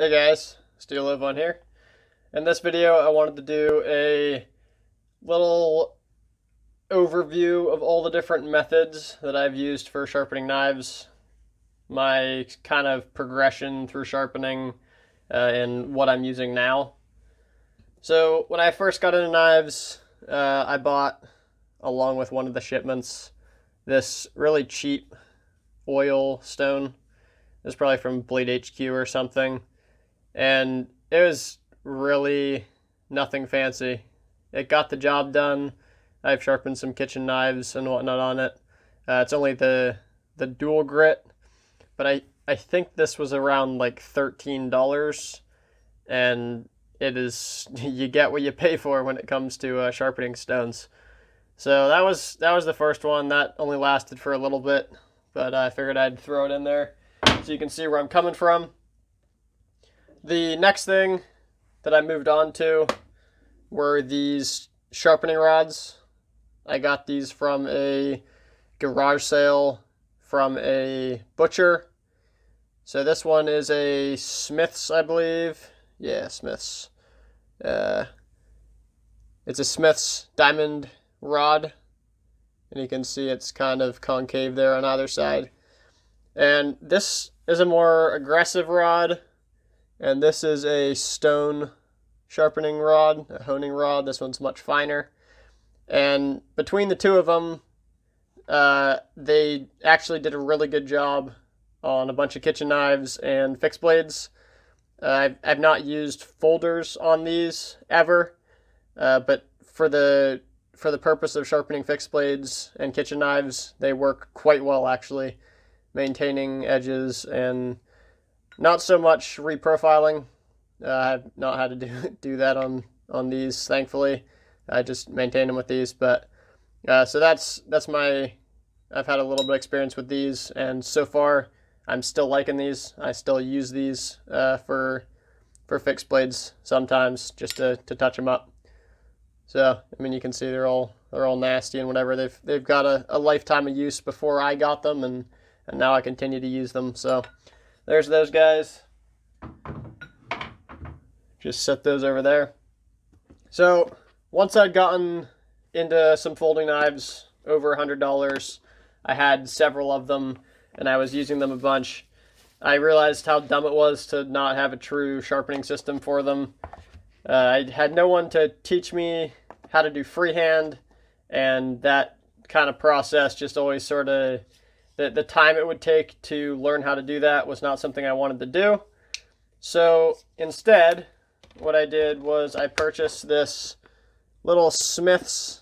Hey guys, Steel Ovan here. In this video I wanted to do a little overview of all the different methods that I've used for sharpening knives, my kind of progression through sharpening, uh, and what I'm using now. So when I first got into knives, uh, I bought, along with one of the shipments, this really cheap oil stone. It's probably from Blade HQ or something and it was really nothing fancy. It got the job done. I've sharpened some kitchen knives and whatnot on it. Uh, it's only the the dual grit, but I I think this was around like thirteen dollars, and it is you get what you pay for when it comes to uh, sharpening stones. So that was that was the first one. That only lasted for a little bit, but I figured I'd throw it in there so you can see where I'm coming from. The next thing that I moved on to were these sharpening rods. I got these from a garage sale from a butcher. So this one is a Smith's, I believe. Yeah, Smith's. Uh, it's a Smith's diamond rod. And you can see it's kind of concave there on either side. And this is a more aggressive rod and this is a stone sharpening rod, a honing rod. This one's much finer. And between the two of them, uh, they actually did a really good job on a bunch of kitchen knives and fixed blades. Uh, I've, I've not used folders on these ever, uh, but for the for the purpose of sharpening fixed blades and kitchen knives, they work quite well actually, maintaining edges and not so much reprofiling. Uh, I've not had to do do that on on these, thankfully. I just maintain them with these, but uh, so that's that's my. I've had a little bit of experience with these, and so far I'm still liking these. I still use these uh, for for fixed blades sometimes, just to, to touch them up. So I mean, you can see they're all they're all nasty and whatever. They've they've got a, a lifetime of use before I got them, and and now I continue to use them. So there's those guys. Just set those over there. So once I'd gotten into some folding knives over a $100, I had several of them and I was using them a bunch. I realized how dumb it was to not have a true sharpening system for them. Uh, I had no one to teach me how to do freehand, and that kind of process just always sort of the, the time it would take to learn how to do that was not something I wanted to do. So instead, what I did was I purchased this little Smith's,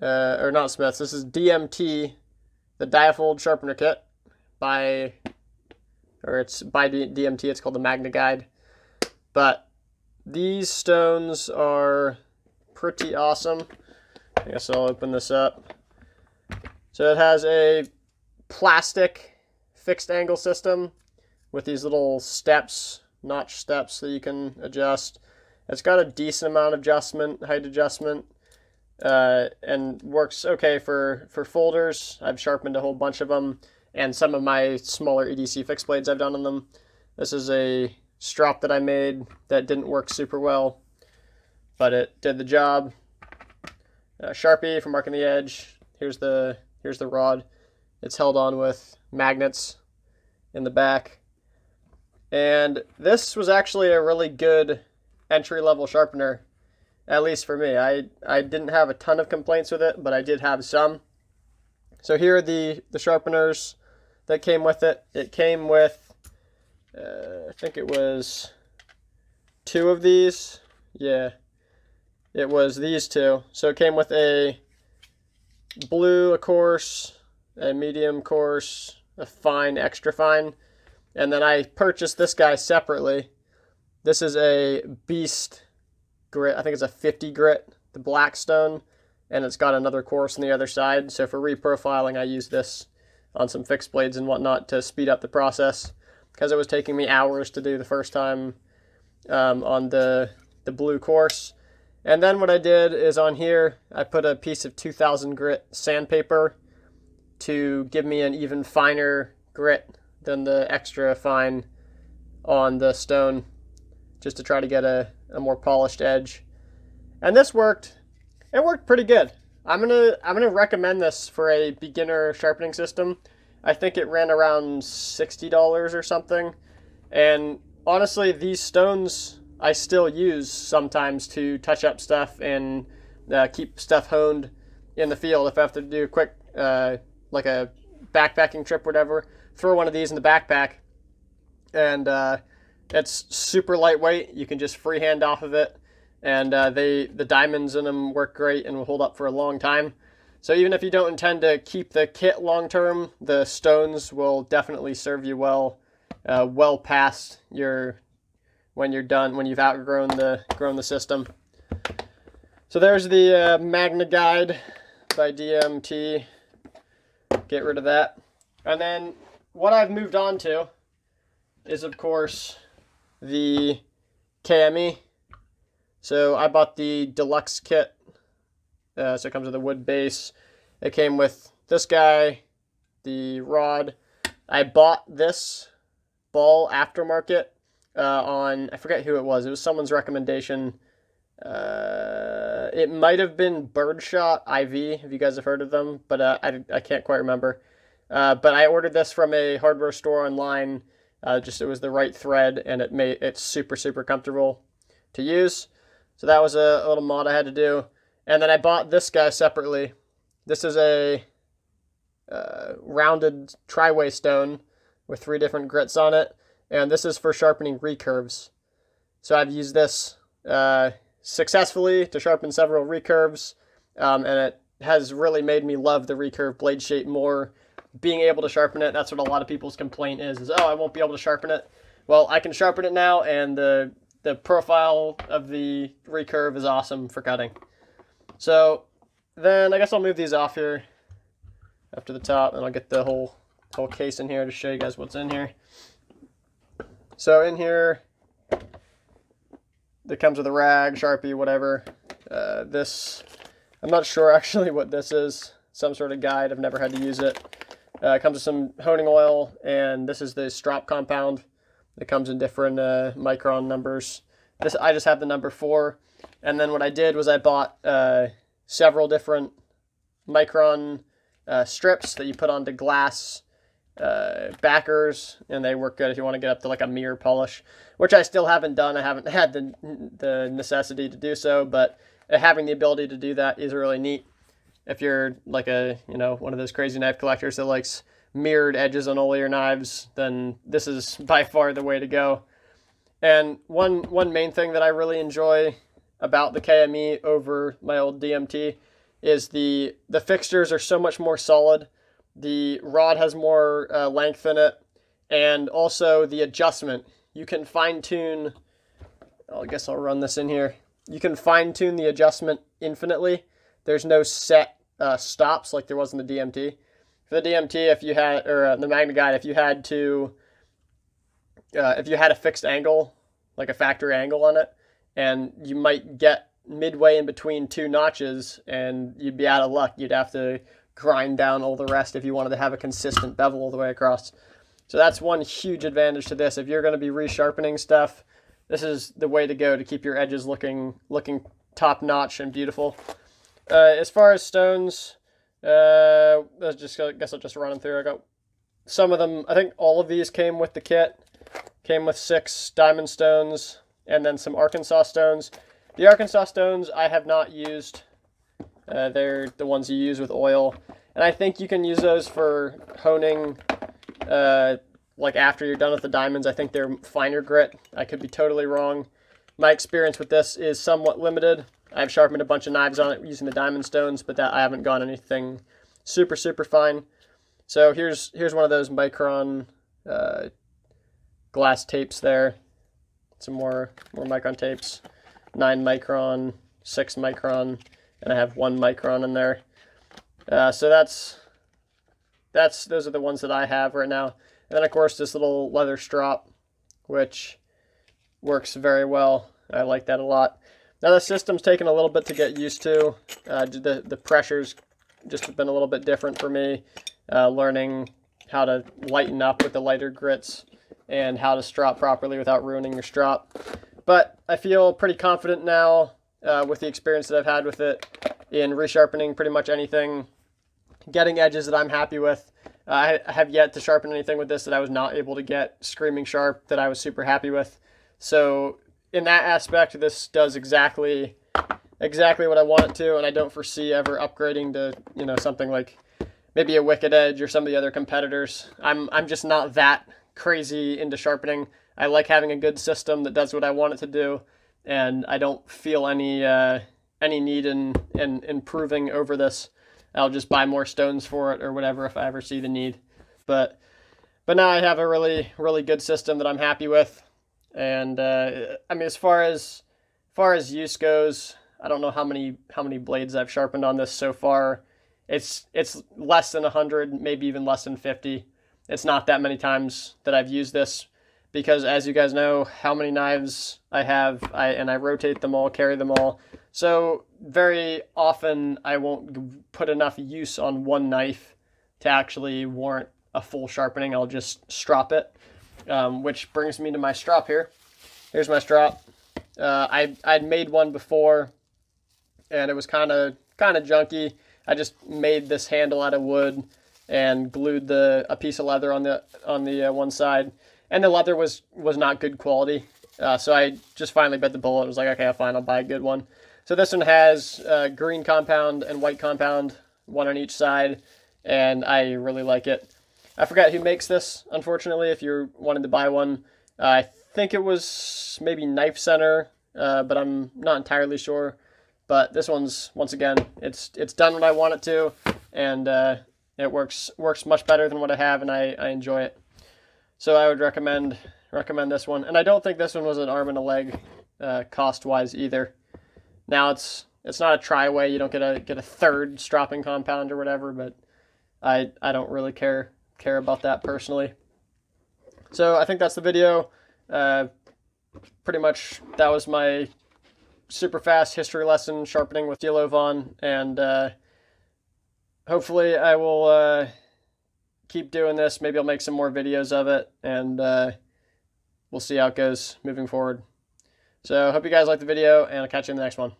uh, or not Smith's, this is DMT, the Diafold Sharpener Kit by, or it's by DMT, it's called the Magna Guide. But these stones are pretty awesome. I guess I'll open this up. So it has a plastic fixed angle system with these little steps, notch steps that you can adjust. It's got a decent amount of adjustment, height adjustment, uh, and works okay for, for folders. I've sharpened a whole bunch of them, and some of my smaller EDC fixed blades I've done on them. This is a strop that I made that didn't work super well, but it did the job. Uh, Sharpie for marking the edge. Here's the here's the rod. It's held on with magnets in the back. And this was actually a really good entry level sharpener, at least for me. I, I didn't have a ton of complaints with it, but I did have some. So here are the, the sharpeners that came with it. It came with, uh, I think it was two of these. Yeah, it was these two. So it came with a blue, of course, a medium coarse, a fine, extra fine. And then I purchased this guy separately. This is a Beast grit. I think it's a 50 grit, the Blackstone. And it's got another course on the other side. So for reprofiling, I use this on some fixed blades and whatnot to speed up the process. Because it was taking me hours to do the first time um, on the, the blue course. And then what I did is on here, I put a piece of 2000 grit sandpaper to give me an even finer grit than the extra fine on the stone just to try to get a, a more polished edge. And this worked. It worked pretty good. I'm gonna I'm gonna recommend this for a beginner sharpening system. I think it ran around sixty dollars or something. And honestly, these stones I still use sometimes to touch up stuff and uh, keep stuff honed in the field. If I have to do a quick, uh, like a backpacking trip, whatever, throw one of these in the backpack, and uh, it's super lightweight. You can just freehand off of it, and uh, they the diamonds in them work great and will hold up for a long time. So even if you don't intend to keep the kit long term, the stones will definitely serve you well, uh, well past your when you're done when you've outgrown the grown the system. So there's the uh, Magna Guide by DMT. Get rid of that. And then what I've moved on to is, of course, the KME. So I bought the deluxe kit. Uh, so it comes with a wood base. It came with this guy, the rod. I bought this ball aftermarket uh, on, I forget who it was. It was someone's recommendation. Uh, it might have been Birdshot IV, if you guys have heard of them, but uh, I, I can't quite remember. Uh, but I ordered this from a hardware store online. Uh, just it was the right thread, and it made it's super super comfortable to use. So that was a, a little mod I had to do, and then I bought this guy separately. This is a uh, rounded triway stone with three different grits on it, and this is for sharpening recurves. So I've used this uh, successfully to sharpen several recurves, um, and it has really made me love the recurve blade shape more. Being able to sharpen it, that's what a lot of people's complaint is, is, oh, I won't be able to sharpen it. Well, I can sharpen it now, and the, the profile of the recurve is awesome for cutting. So then I guess I'll move these off here up to the top, and I'll get the whole, whole case in here to show you guys what's in here. So in here, that comes with a rag, sharpie, whatever. Uh, this, I'm not sure actually what this is. Some sort of guide. I've never had to use it. Uh, it comes with some honing oil, and this is the strop compound. It comes in different uh, micron numbers. This I just have the number four, and then what I did was I bought uh, several different micron uh, strips that you put onto glass uh, backers, and they work good if you want to get up to like a mirror polish, which I still haven't done. I haven't had the the necessity to do so, but having the ability to do that is really neat. If you're like a you know one of those crazy knife collectors that likes mirrored edges on all your knives, then this is by far the way to go. And one one main thing that I really enjoy about the KME over my old DMT is the the fixtures are so much more solid the rod has more uh, length in it, and also the adjustment. You can fine tune. I guess I'll run this in here. You can fine tune the adjustment infinitely. There's no set uh, stops like there was in the DMT. For the DMT, if you had or uh, the Magna Guide, if you had to, uh, if you had a fixed angle, like a factory angle on it, and you might get midway in between two notches, and you'd be out of luck. You'd have to grind down all the rest if you wanted to have a consistent bevel all the way across. So that's one huge advantage to this. If you're going to be resharpening stuff, this is the way to go to keep your edges looking looking top notch and beautiful. Uh, as far as stones, uh, I just I guess I'll just run them through. I got some of them. I think all of these came with the kit. Came with six diamond stones and then some Arkansas stones. The Arkansas stones I have not used. Uh, they're the ones you use with oil. And I think you can use those for honing, uh, like after you're done with the diamonds. I think they're finer grit. I could be totally wrong. My experience with this is somewhat limited. I've sharpened a bunch of knives on it using the diamond stones, but that I haven't gone anything super, super fine. So here's here's one of those micron uh, glass tapes there. Some more more micron tapes. Nine micron, six micron, and I have one micron in there. Uh, so that's that's those are the ones that I have right now. And then of course this little leather strop, which works very well. I like that a lot. Now the system's taken a little bit to get used to. Uh, the the pressures just have been a little bit different for me. Uh, learning how to lighten up with the lighter grits and how to strop properly without ruining your strop. But I feel pretty confident now uh, with the experience that I've had with it in resharpening pretty much anything, getting edges that I'm happy with. Uh, I have yet to sharpen anything with this that I was not able to get screaming sharp that I was super happy with. So in that aspect, this does exactly exactly what I want it to, and I don't foresee ever upgrading to you know something like maybe a Wicked Edge or some of the other competitors. I'm I'm just not that crazy into sharpening. I like having a good system that does what I want it to do, and I don't feel any uh, any need in, in improving over this. I'll just buy more stones for it or whatever if I ever see the need. But but now I have a really really good system that I'm happy with, and uh, I mean as far as, far as use goes, I don't know how many how many blades I've sharpened on this so far. It's it's less than 100, maybe even less than 50. It's not that many times that I've used this because as you guys know, how many knives I have, I and I rotate them all, carry them all. So very often I won't put enough use on one knife to actually warrant a full sharpening. I'll just strop it, um, which brings me to my strop here. Here's my strop. Uh, I I'd made one before and it was kind of kind of junky. I just made this handle out of wood and glued the a piece of leather on the on the uh, one side, and the leather was was not good quality. Uh, so I just finally bit the bullet. and was like, okay, fine, I'll buy a good one. So this one has uh, green compound and white compound, one on each side, and I really like it. I forgot who makes this, unfortunately. If you're wanting to buy one, uh, I think it was maybe Knife Center, uh, but I'm not entirely sure. But this one's once again, it's it's done what I want it to, and uh, it works works much better than what I have, and I, I enjoy it. So I would recommend recommend this one, and I don't think this one was an arm and a leg uh, cost wise either. Now it's it's not a tri-way. You don't get a get a third stropping compound or whatever, but I I don't really care care about that personally. So I think that's the video. Uh, pretty much that was my super fast history lesson sharpening with Steel Ovan, and uh, hopefully I will uh, keep doing this. Maybe I'll make some more videos of it, and uh, we'll see how it goes moving forward. So hope you guys like the video, and I'll catch you in the next one.